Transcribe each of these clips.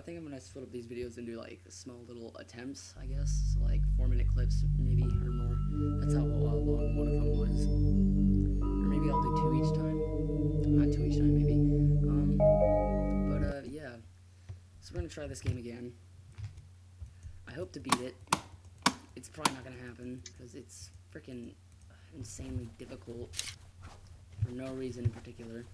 think I'm gonna split up these videos into like small little attempts, I guess. So like four minute clips, maybe or more. That's how long one of them was. Or maybe I'll do two each time. Not two each time, maybe. Um, but uh, yeah. So we're gonna try this game again. I hope to beat it. It's probably not gonna happen because it's freaking insanely difficult for no reason in particular.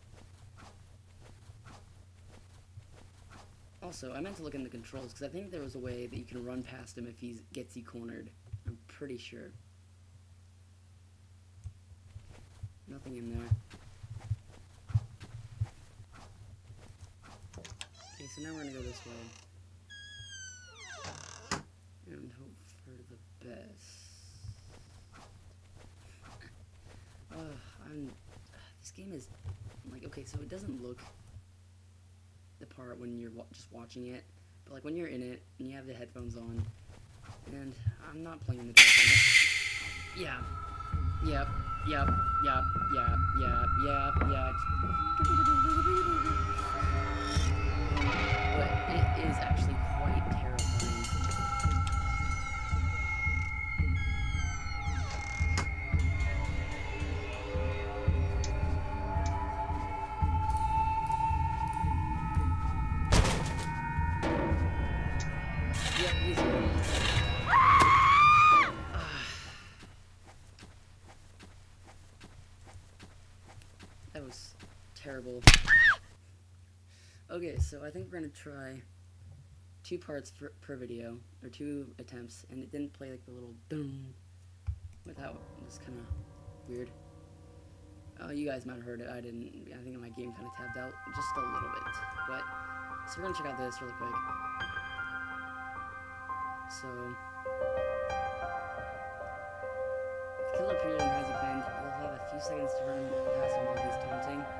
Also, I meant to look in the controls because I think there was a way that you can run past him if he gets you cornered. I'm pretty sure. Nothing in there. Okay, so now we're gonna go this way. And hope for the best. Ugh, I'm. This game is like okay, so it doesn't look the part when you're just watching it, but like when you're in it and you have the headphones on, and I'm not playing the direction. Yeah. Yep. Yep. Yep. Yep. Yep. Yep. Yep. Ah. That was terrible. Okay, so I think we're gonna try two parts per, per video, or two attempts, and it didn't play like the little boom without, it was kind of weird. Oh, you guys might have heard it, I didn't, I think my game kind of tabbed out just a little bit, but, so we're gonna check out this really quick. So, if Killer and has a pinned, you'll have a few seconds to run past him while he's taunting.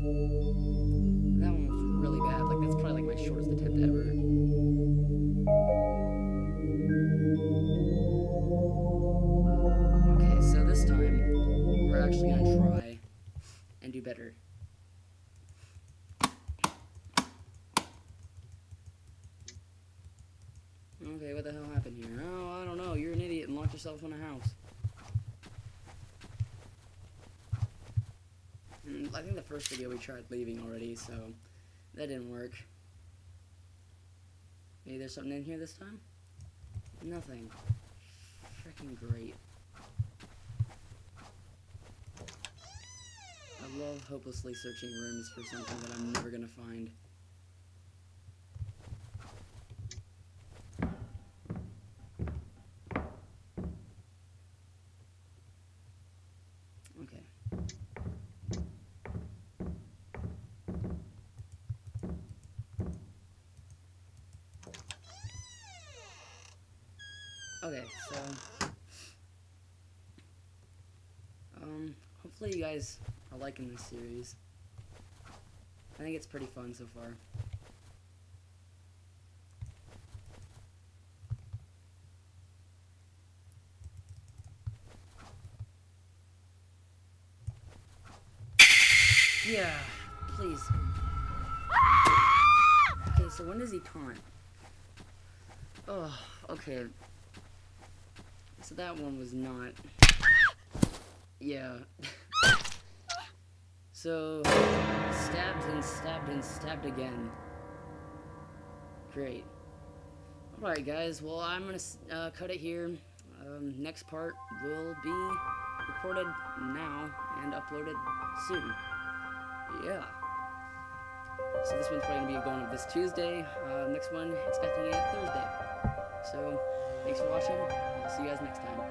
That one was really bad. Like that's probably like my shortest attempt ever. Okay, so this time we're actually gonna try and do better. Okay, what the hell happened here? Oh, I don't know. You're an idiot and locked yourself in a house. I think the first video we tried leaving already, so that didn't work. Maybe there's something in here this time? Nothing. Freaking great. I love hopelessly searching rooms for something that I'm never gonna find. Okay. Okay, so um hopefully you guys are liking this series. I think it's pretty fun so far. Yeah, please. Okay, so when does he taunt? Oh, okay. So that one was not. Yeah. so, stabbed and stabbed and stabbed again. Great. Alright, guys. Well, I'm gonna uh, cut it here. Um, next part will be recorded now and uploaded soon. Yeah. So this one's probably gonna be going up this Tuesday. Uh, next one, expecting it Thursday. So, thanks for watching. I'll see you guys next time.